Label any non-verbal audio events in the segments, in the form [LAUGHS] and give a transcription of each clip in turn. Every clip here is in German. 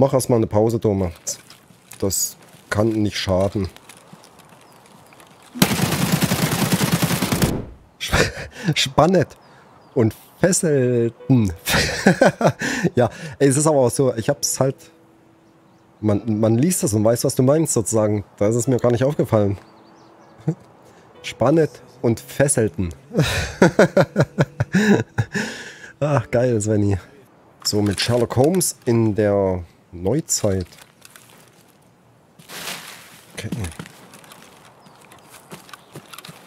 Mach erstmal eine Pause, Thomas. Das kann nicht schaden. [LAUGHS] Spannend und fesselten. [LAUGHS] ja, es ist aber auch so, ich hab's halt. Man, man liest das und weiß, was du meinst, sozusagen. Da ist es mir gar nicht aufgefallen. [LAUGHS] Spannend und fesselten. Ach, geil, Svenny. So, mit Sherlock Holmes in der Neuzeit. Okay.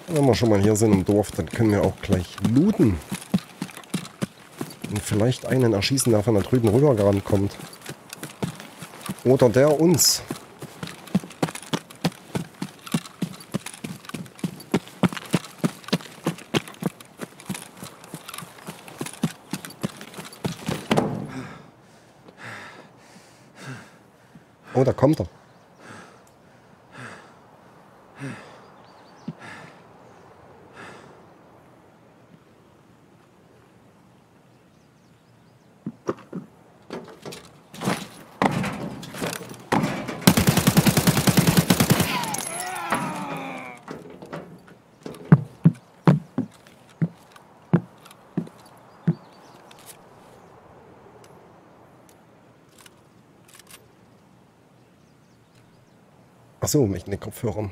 Wenn wir schon mal hier sind im Dorf, dann können wir auch gleich looten. Und vielleicht einen erschießen, der von da drüben rübergerannt kommt. Oder der uns. Oh, da kommt er. Achso, mit den Kopfhörern.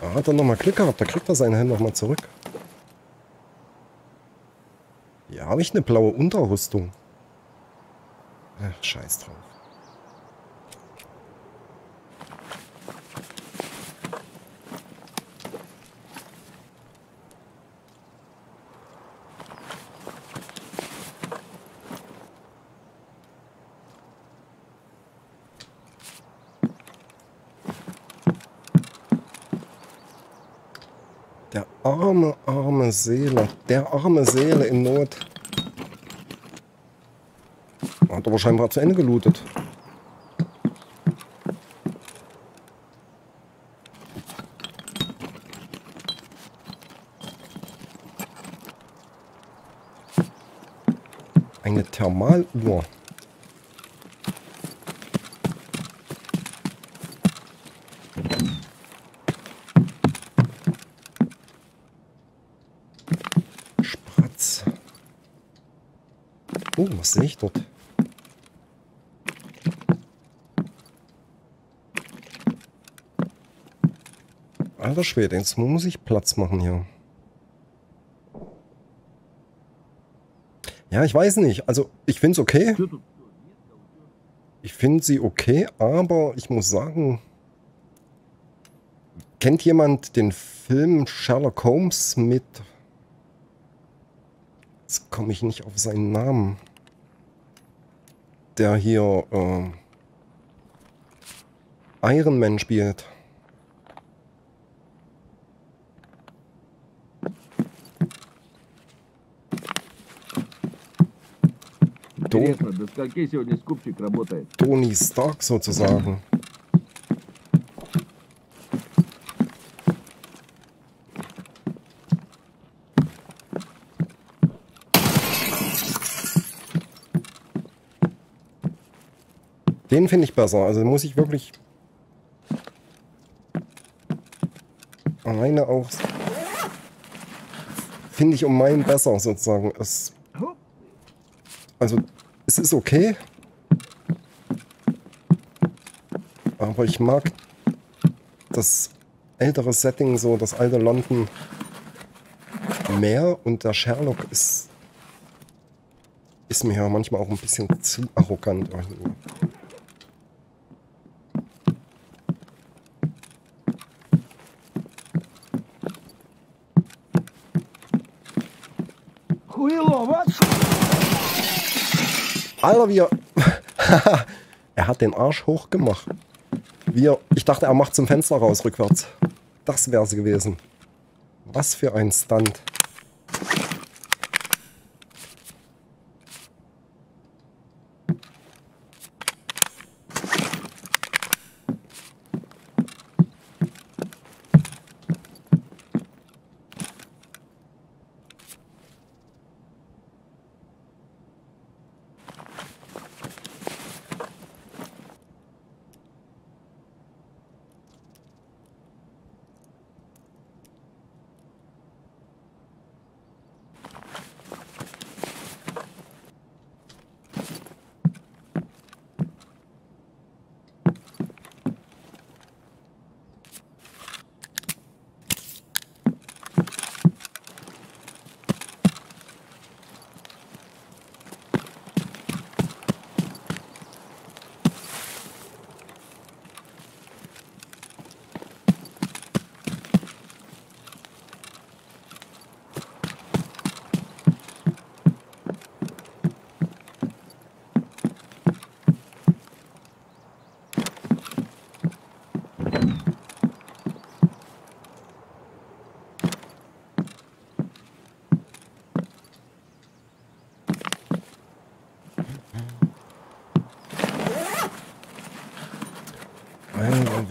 Da hat er nochmal Glück gehabt. Da kriegt er seine Hände nochmal zurück. Hier habe ich eine blaue Unterrüstung. Ach, scheiß drauf. Der arme, arme Seele. Der arme Seele in Not. Hat aber scheinbar zu Ende gelootet. Eine Thermaluhr. Spratz. Oh, was sehe ich dort? Alter Schwede, jetzt muss ich Platz machen hier. Ja, ich weiß nicht. Also, ich finde es okay. Ich finde sie okay, aber ich muss sagen, kennt jemand den Film Sherlock Holmes mit... Jetzt komme ich nicht auf seinen Namen. Der hier äh, Iron Man spielt. То- Интересно, до скольки сегодня скупщик работает? Tony Stark sozusagen. Den finde ich besser. Also muss ich wirklich alleine auch finde ich um meinen besser sozusagen. Es, also es ist okay. Aber ich mag das ältere Setting, so das alte London mehr und der Sherlock ist, ist mir ja manchmal auch ein bisschen zu arrogant irgendwie. Alter, wie [LAUGHS] er... hat den Arsch hochgemacht. Wie er, ich dachte, er macht zum Fenster raus rückwärts. Das wäre es gewesen. Was für ein Stunt.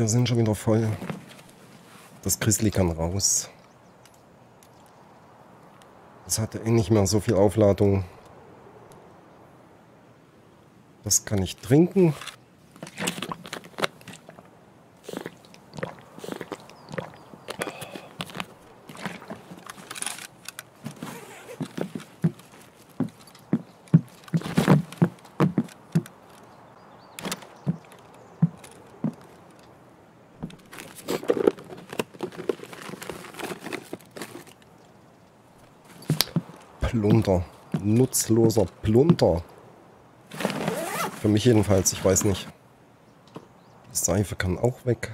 Wir sind schon wieder voll. Das Grizzly kann raus. Das hatte eh nicht mehr so viel Aufladung. Das kann ich trinken. Plunder. Nutzloser Plunder. Für mich jedenfalls, ich weiß nicht. Die Seife kann auch weg.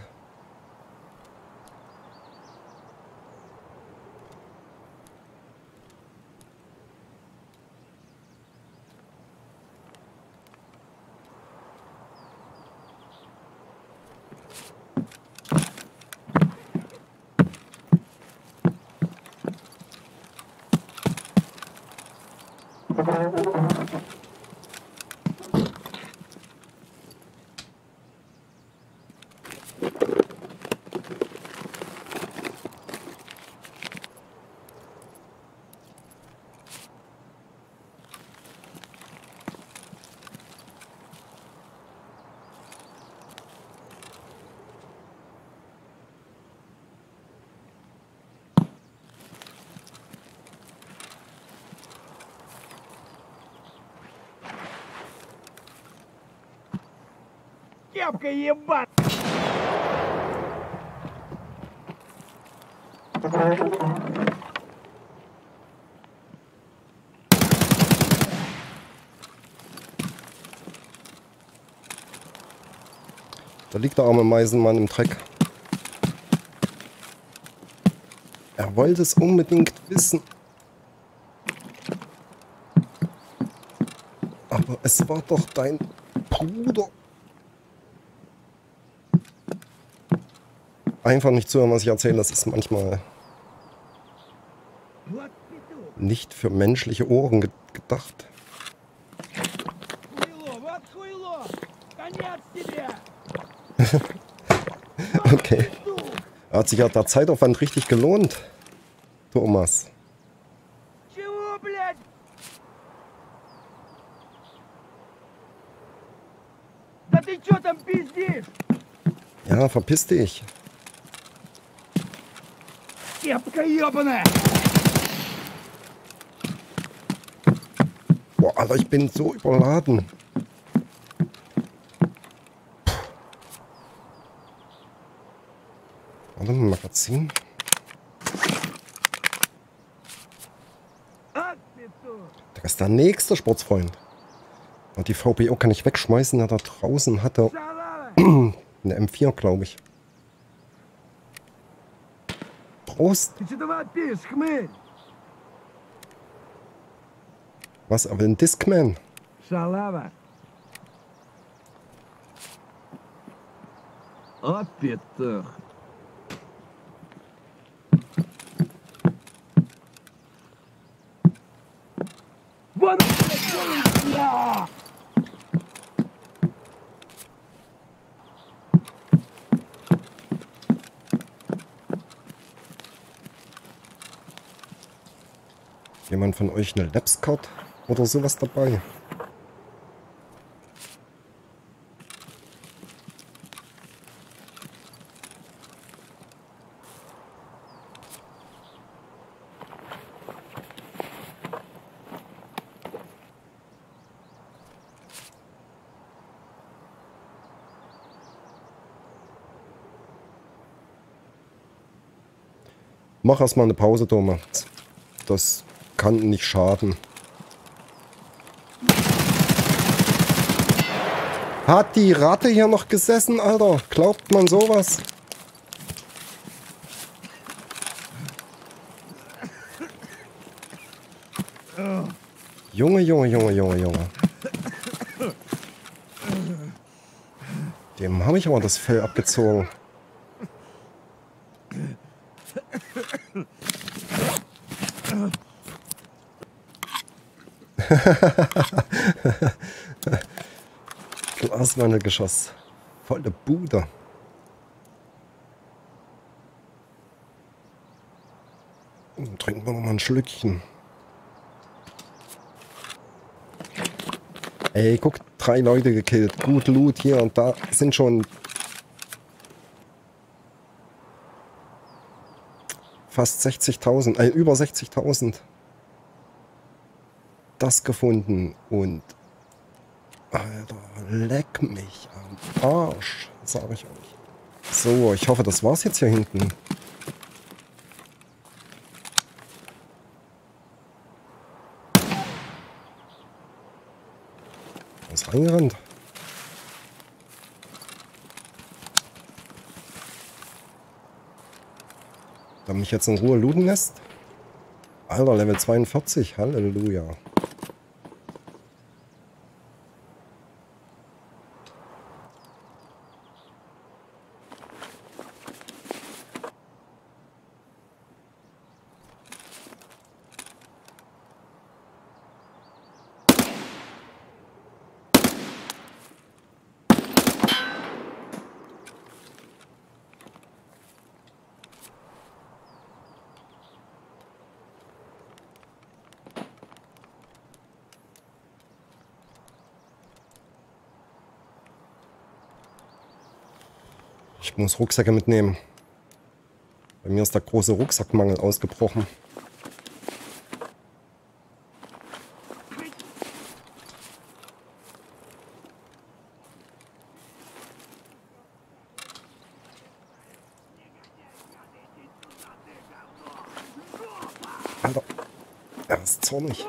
Кепка ебать! Da liegt der arme Meisenmann im Dreck. Er wollte es unbedingt wissen. Aber es war doch dein Bruder. einfach nicht zuhören, was ich erzähle, das ist manchmal nicht für menschliche Ohren ge gedacht. [LAUGHS] okay. Hat sich ja der Zeitaufwand richtig gelohnt, Thomas. Ja, verpiss dich. Кепка ебаная! Boah, Alter, ich bin so überladen. Puh. Warte mal, Magazin. А, петух! Da ist der nächste Sportsfreund. Und die VBO kann ich wegschmeißen, ja, da draußen hat er Шалава! [CLEARS THROAT] eine M4, glaube ich. Prost. Ты что вопишь, хмырь? Was, aber ein Discman? Шалава! О, Jemand von euch eine Lapscard oder sowas dabei? Mach erstmal eine Pause, Thomas. Das kann nicht schaden. Hat die Ratte hier noch gesessen, Alter? Glaubt man sowas? Junge, Junge, Junge, Junge, Junge. Dem habe ich aber das Fell abgezogen. [LAUGHS] Zum Auswandergeschoss. Voll der Bude. Dann trinken wir noch mal ein Schlückchen. Ey, guck, drei Leute gekillt. Gut Loot hier und da sind schon fast 60.000, äh, über 60.000 das gefunden und Alter, leck mich am Arsch, sage ich euch. So, ich hoffe, das war's jetzt hier hinten. Was reingerannt? Da mich jetzt in Ruhe looten lässt? Alter, Level 42, Halleluja. Ich muss Rucksäcke mitnehmen. Bei mir ist der große Rucksackmangel ausgebrochen. Alter, er ist zornig.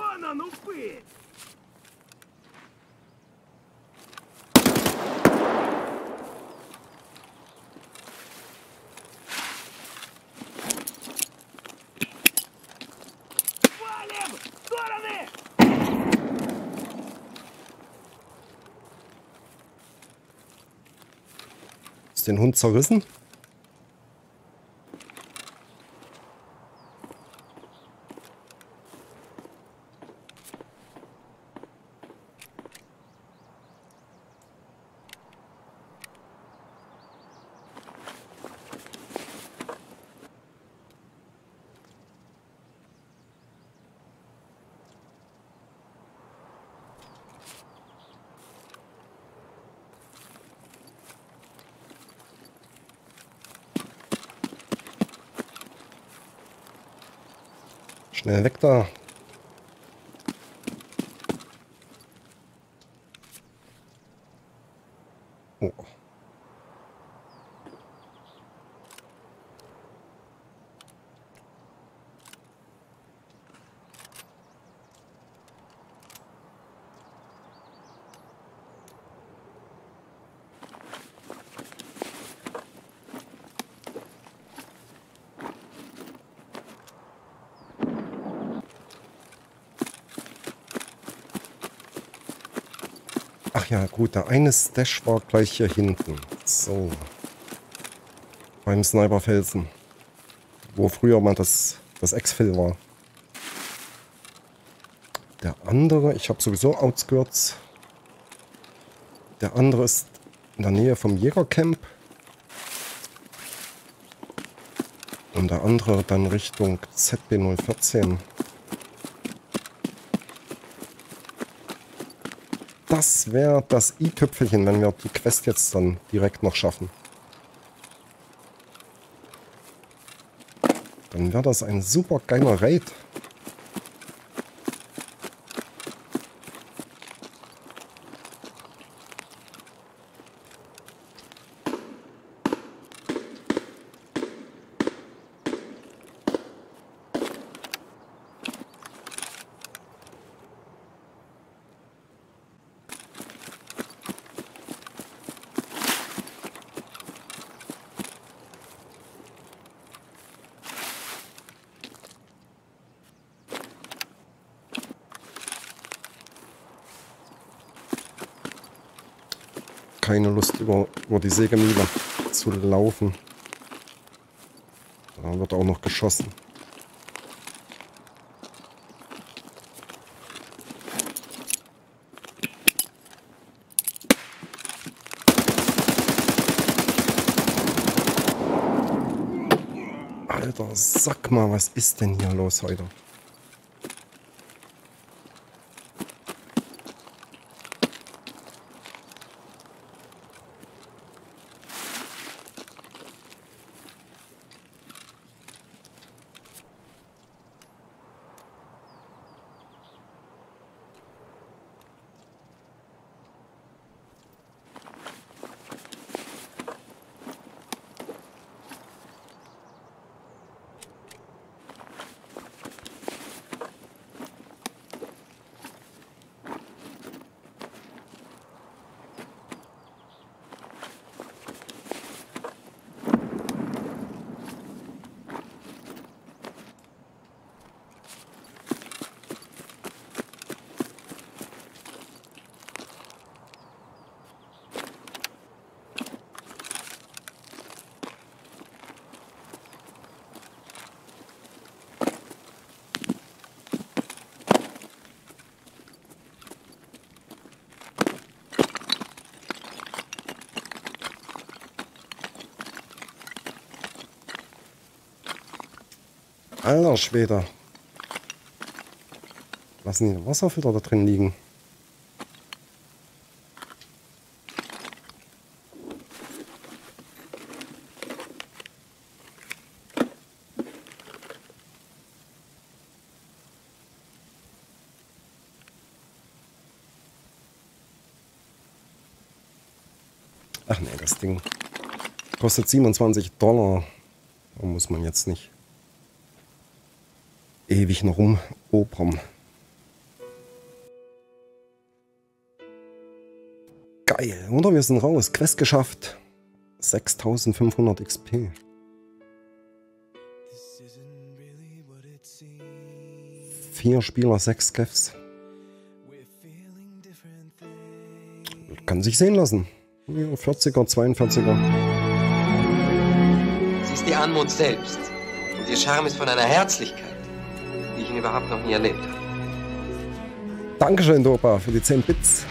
Den Hund zerrissen? Schnell weg da. Oh. Ja, gut, der eine Stash war gleich hier hinten. So. Beim Sniperfelsen. Wo früher mal das, das Exfil war. Der andere, ich habe sowieso Outskirts. Der andere ist in der Nähe vom Jägercamp. Und der andere dann Richtung ZB014. Das wäre das i-Tüpfelchen, wenn wir die Quest jetzt dann direkt noch schaffen. Dann wäre das ein super geiler Raid. Keine Lust über, über die Sägemühle zu laufen. Da wird auch noch geschossen. Alter, sag mal, was ist denn hier los heute? Alter Schwede. Lassen die Wasserfilter da drin liegen? Ach nee, das Ding kostet 27 Dollar. Da muss man jetzt nicht ewig noch rumobern. Geil, oder? Wir sind raus. Quest geschafft. 6500 XP. Vier Spieler, sechs Kefs. Kann sich sehen lassen. 40er, 42er. Sie ist die Anmut selbst. Und ihr Charme ist von einer Herzlichkeit, ihn überhaupt noch nie erlebt. Dankeschön, Dopa, für die 10 Bits.